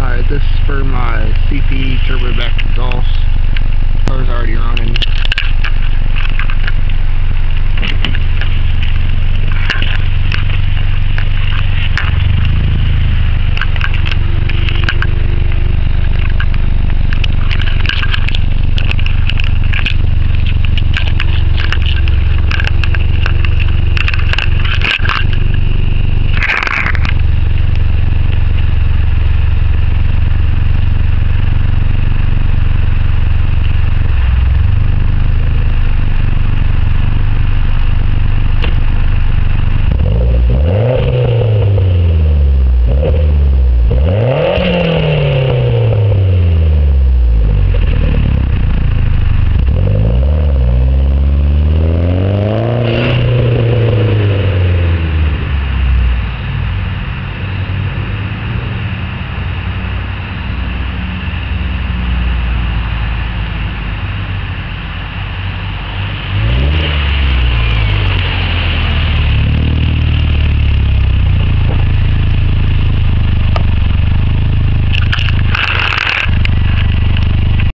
Alright, this is for my CPE turbo back exhaust.